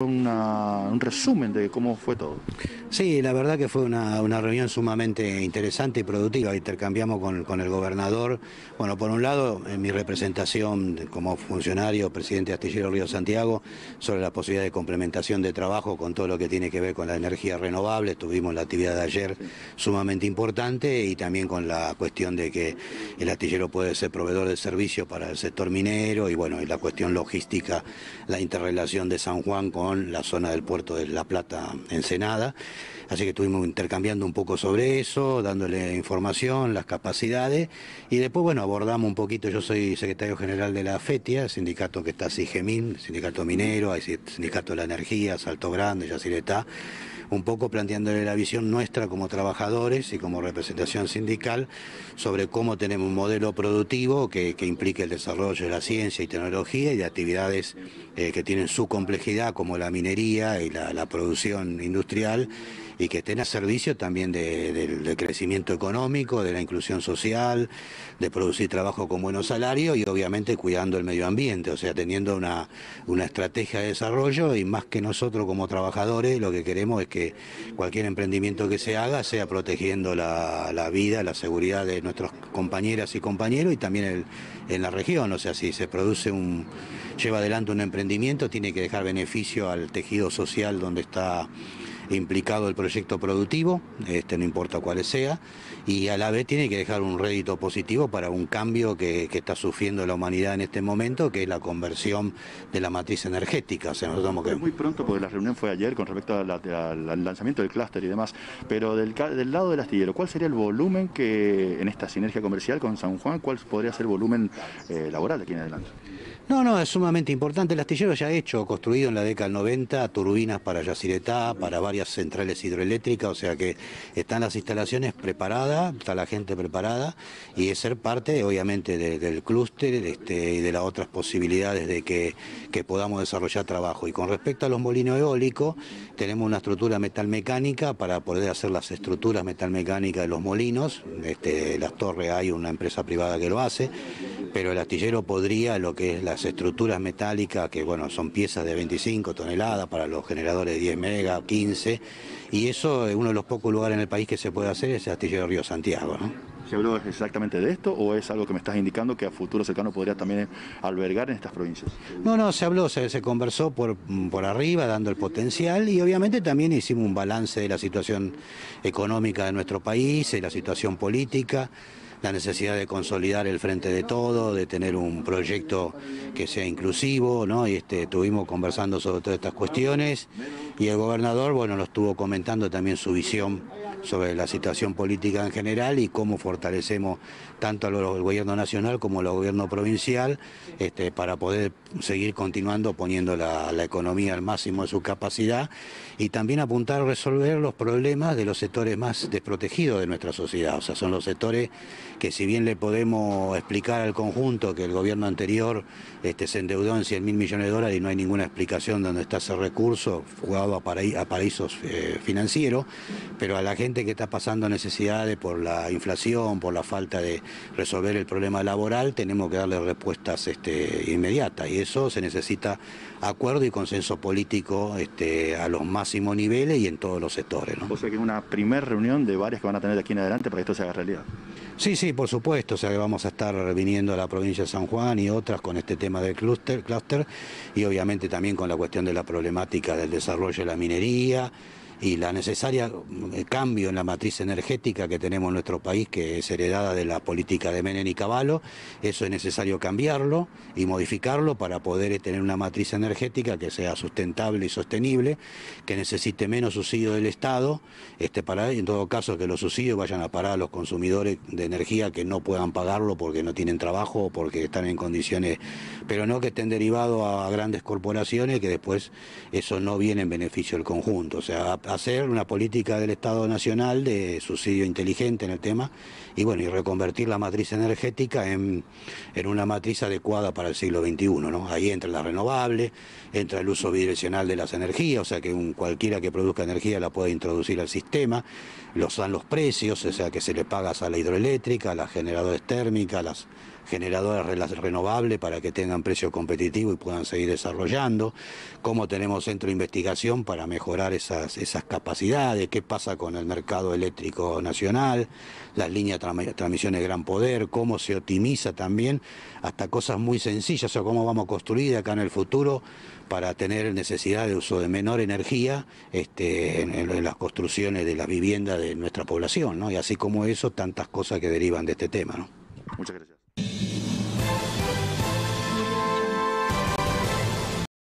un resumen de cómo fue todo. Sí, la verdad que fue una, reunión sumamente interesante y productiva. Intercambiamos con, el gobernador. Bueno, por un lado, en mi representación como funcionario, presidente de Astillero Río Santiago, sobre la posibilidad de complementación de trabajo con todo lo que tiene que ver con la energía renovable. Tuvimos la actividad de ayer sumamente importante y también con la cuestión de que el astillero puede ser proveedor de servicio para el sector minero y bueno, y la cuestión logística, la interrelación de San Juan con la zona del puerto de La Plata, Ensenada. Así que estuvimos intercambiando un poco sobre eso, dándole información, las capacidades, y después, bueno, abordamos un poquito, yo soy secretario general de la FETIA, sindicato que está SIGEMIN, sindicato minero, hay sindicato de la energía, Salto Grande, Yacyretá, un poco planteándole la visión nuestra como trabajadores y como representación sindical sobre cómo tenemos un modelo productivo que, implique el desarrollo de la ciencia y tecnología y de actividades eh, que tienen su complejidad como la minería y la producción industrial y que estén a servicio también del crecimiento económico, de la inclusión social, de producir trabajo con buenos salarios y obviamente cuidando el medio ambiente, o sea, teniendo una, una estrategia de desarrollo y más que nosotros como trabajadores lo que queremos es que cualquier emprendimiento que se haga sea protegiendo la, vida, la seguridad de nuestras compañeras y compañeros y también en la región, o sea, si se produce un lleva adelante un emprendimiento tiene que dejar beneficio al tejido social donde está implicado el proyecto productivo, este no importa cuál sea, y a la vez tiene que dejar un rédito positivo para un cambio que, está sufriendo la humanidad en este momento, que es la conversión de la matriz energética. O sea, nosotros que... Muy pronto, porque la reunión fue ayer con respecto al lanzamiento del clúster y demás, pero del, del lado del astillero, ¿cuál sería el volumen que en esta sinergia comercial con San Juan, cuál podría ser el volumen eh, laboral de aquí en adelante? No, no, es sumamente importante. El astillero ya ha hecho, construido en la década del 90, turbinas para Yacyretá, para varias centrales hidroeléctricas, o sea que están las instalaciones preparadas, está la gente preparada, y es ser parte, obviamente, del clúster este, y de las otras posibilidades de que, podamos desarrollar trabajo. Y con respecto a los molinos eólicos, tenemos una estructura metalmecánica para poder hacer las estructuras metalmecánicas de los molinos. Este, las torres hay una empresa privada que lo hace, pero el astillero podría, lo que es la estructuras metálicas, que bueno, son piezas de 25 toneladas para los generadores de 10 mega, 15, y eso es uno de los pocos lugares en el país que se puede hacer, es el astillero Río Santiago. ¿no? ¿Se habló exactamente de esto o es algo que me estás indicando que a futuro cercano podría también albergar en estas provincias? No, no, se habló, se, se conversó por, por arriba, dando el potencial y obviamente también hicimos un balance de la situación económica de nuestro país, de la situación política la necesidad de consolidar el frente de todo, de tener un proyecto que sea inclusivo, ¿no? Y este, estuvimos conversando sobre todas estas cuestiones y el gobernador, bueno, nos estuvo comentando también su visión sobre la situación política en general y cómo fortalecemos tanto al gobierno nacional como al gobierno provincial este, para poder seguir continuando poniendo la, economía al máximo de su capacidad y también apuntar a resolver los problemas de los sectores más desprotegidos de nuestra sociedad. O sea, son los sectores que si bien le podemos explicar al conjunto que el gobierno anterior este, se endeudó en 100 mil millones de dólares y no hay ninguna explicación de dónde está ese recurso jugado a, paraísos eh, financieros, pero a la gente que está pasando necesidades por la inflación, por la falta de resolver el problema laboral, tenemos que darle respuestas este, inmediatas y eso se necesita acuerdo y consenso político este, a los máximos niveles y en todos los sectores. O sea que es una primera reunión de varias que van a tener de aquí en adelante para que esto se haga realidad. Sí, sí, por supuesto, o sea que vamos a estar viniendo a la provincia de San Juan y otras con este tema del clúster, clúster y obviamente también con la cuestión de la problemática del desarrollo de la minería, y la necesaria eh, cambio en la matriz energética que tenemos en nuestro país, que es heredada de la política de Menem y Caballo, eso es necesario cambiarlo y modificarlo para poder eh, tener una matriz energética que sea sustentable y sostenible, que necesite menos subsidio del Estado, este, para en todo caso que los subsidios vayan a parar a los consumidores de energía que no puedan pagarlo porque no tienen trabajo o porque están en condiciones, pero no que estén derivados a grandes corporaciones que después eso no viene en beneficio del conjunto. O sea, hacer una política del Estado Nacional de subsidio inteligente en el tema y bueno, y reconvertir la matriz energética en, una matriz adecuada para el siglo XXI. ¿no? Ahí entra la renovable, entra el uso bidireccional de las energías, o sea que un, cualquiera que produzca energía la puede introducir al sistema, los dan los precios, o sea que se le paga a la hidroeléctrica, a las generadoras térmicas, a las generadoras renovables para que tengan precio competitivo y puedan seguir desarrollando, cómo tenemos centro de investigación para mejorar esas, capacidades, qué pasa con el mercado eléctrico nacional, las líneas de transmisión de gran poder, cómo se optimiza también hasta cosas muy sencillas, o cómo vamos a construir acá en el futuro para tener necesidad de uso de menor energía este, en, las construcciones de la vivienda de nuestra población, ¿no? Y así como eso, tantas cosas que derivan de este tema, ¿no? Muchas gracias.